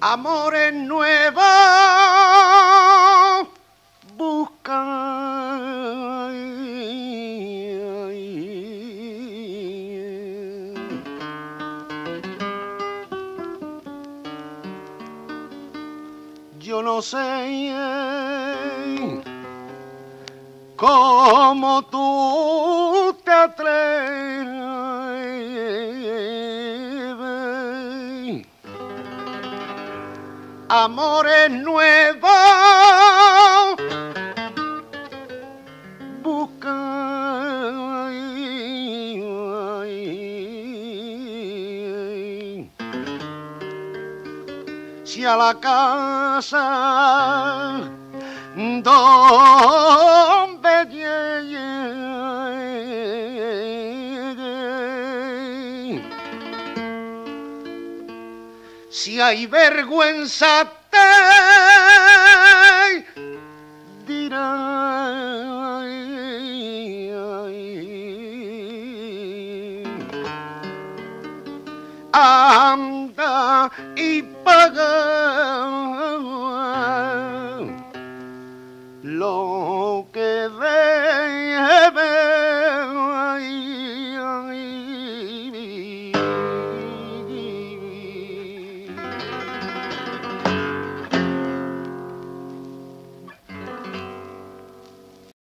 Amores nuevos yo no sé cómo tú te atreves. Amores nuevos si a la casa donde si hay vergüenza te dirá. Anda y paga lo que ve.